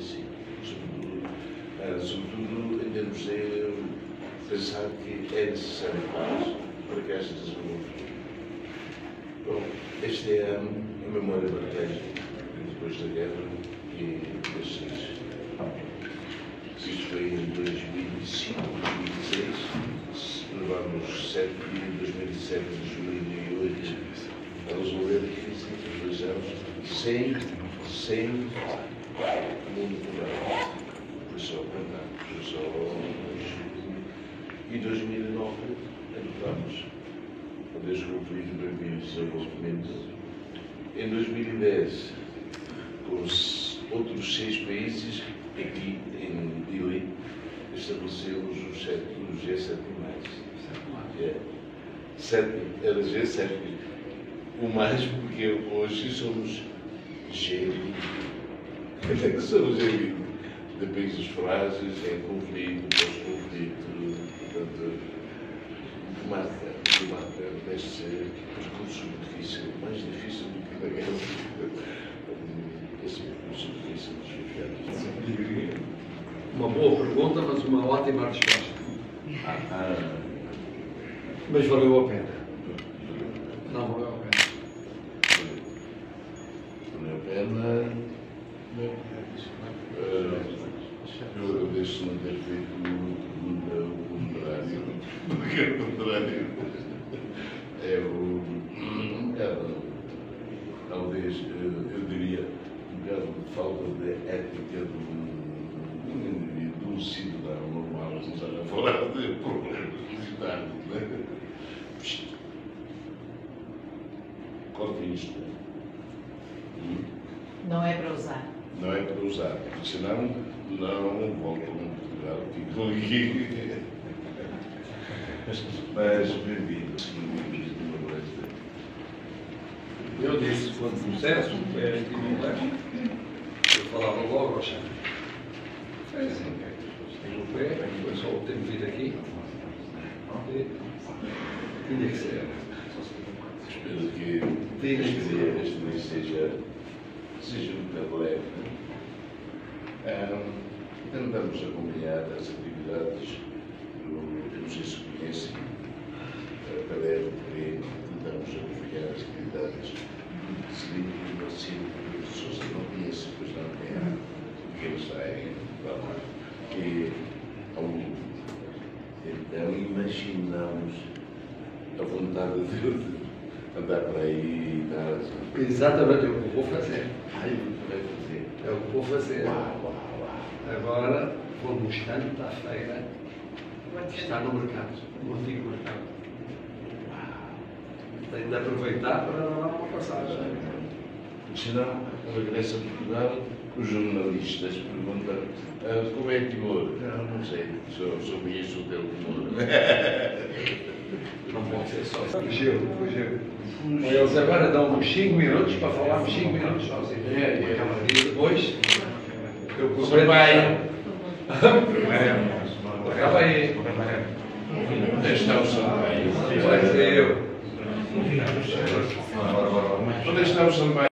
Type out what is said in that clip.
sim. Sobretudo, ah, sobretudo em termos de pensar que é necessário paz para que haja desenvolvimento. Bom, esta é a, memória batalha depois da guerra e destes. Isto foi em 2005, 2006, levámos 7 de 2007 2008 a resolver a crise de dois anos sem, sem mundo rural. Foi só plantar, foi só e 2009 entramos a desenvolvimento e desenvolvimento. Em 2010, com os outros seis países, aqui em Dili, estabelecemos o G7+. É. Sete, era G7. O mais porque hoje somos G20. Somos G20 de países frágeis, em conflito, pós-conflito, portanto, marca, marca deste percurso difícil, mais difícil do que da guerra, esse percurso difícil dos Uma boa pergunta, mas uma ótima resposta. Ah, ah. Mas valeu a pena. Não valeu a pena. Valeu a pena. Uh, eu agradeço não ter feito o contrário. Porque é o contrário. É o. É, talvez, eu diria, um bocado de falta de ética de um indivíduo, de um cidadão normal, não estava a falar de problemas militares. Né? Corte isto. Não é para usar. Não é para usar, porque senão não voltam a Portugal, ficam aqui. Mas bem-vindos de uma vez. Eu disse, um processo, foi este momento. Eu falava logo ao chão. É assim, tenho pé, foi só o tempo vir aqui. E Tinha que ser. Espero que este dia seja, seja muito leve. Um, tentamos acompanhar as atividades do, que vocês conhecem, uh, pela RTP, tentamos acompanhar as atividades do Presidente do Brasil, que as pessoas não conhecem, pois não têm, porque eles saem para lá, que ao mundo. Então imaginamos a vontade de andar por aí e tal. assim. Exatamente é o que eu vou fazer. Ai, o que vai fazer? É o que vou fazer. Uau, uau, uau. Agora vou no estante à feira que está no mercado, no antigo mercado. Tenho de aproveitar para dar uma passagem. Senão, regressa a Portugal, os jornalistas perguntam "Ah, como é Timor? Não, não sei, só, só conheço o teu Timor. Não pode ser só. Fugiu, fugiu. Eles agora dão uns 5 minutos para falarmos 5 minutos. É, é. E depois eu compreendo. bem. Acaba aí. Onde está o? Vai eu. Onde está o Sampaio?